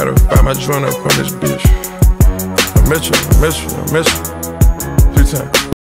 Gotta find my joint up on this bitch. I miss you, I miss you, I miss you.